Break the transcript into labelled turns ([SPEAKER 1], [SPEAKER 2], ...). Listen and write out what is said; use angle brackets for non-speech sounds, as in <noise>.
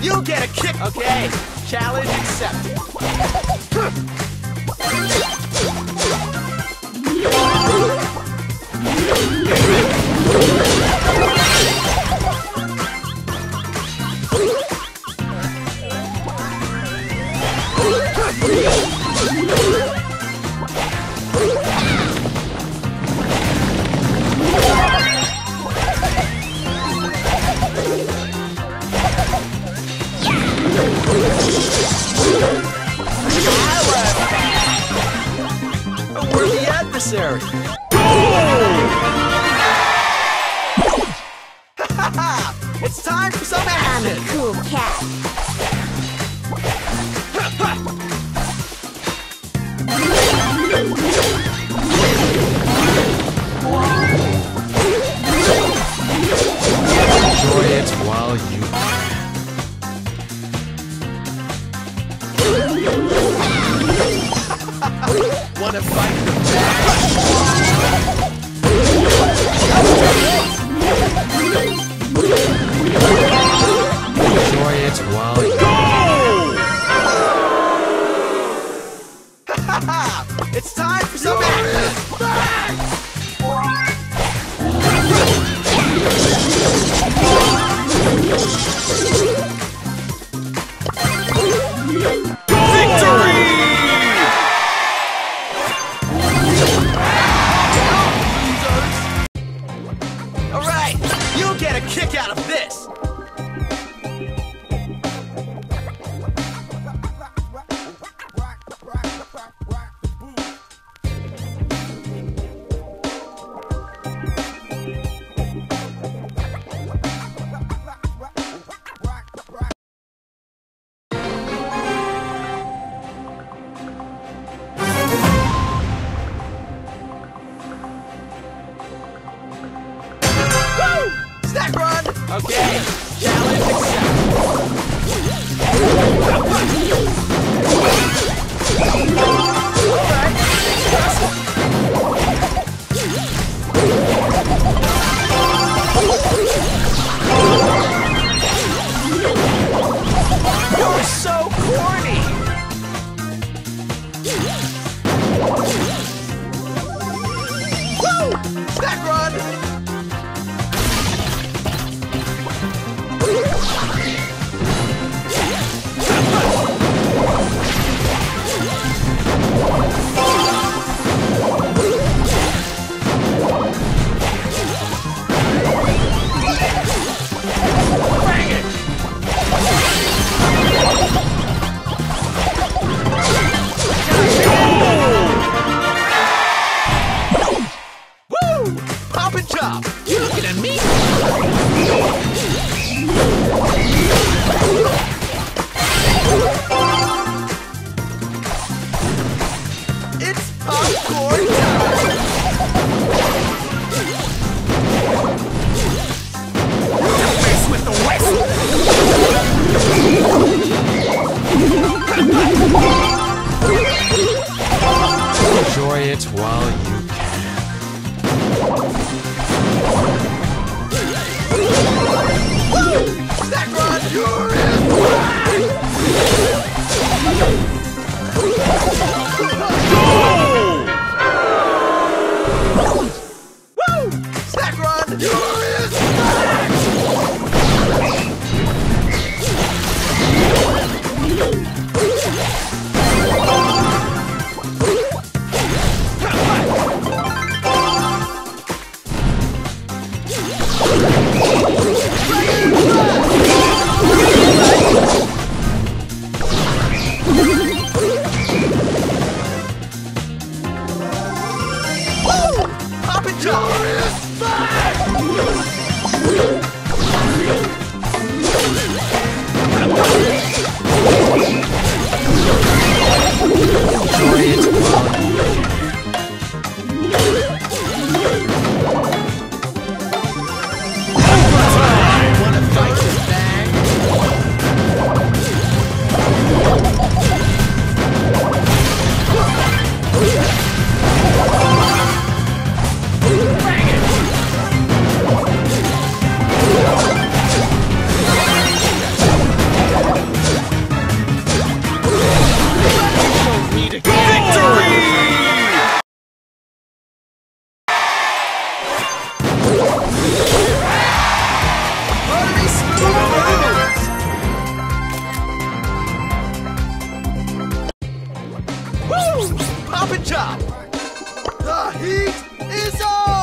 [SPEAKER 1] You'll get a kick. Okay, challenge accepted. <laughs> A worthy adversary. <laughs> it's time for some action.
[SPEAKER 2] Cool cat.
[SPEAKER 1] Wanna fight
[SPEAKER 3] enjoy it while
[SPEAKER 1] Stack run! looking at me? It's popcorn time! Face with the West! You.
[SPEAKER 3] Woo! Pop and chop! The heat is on!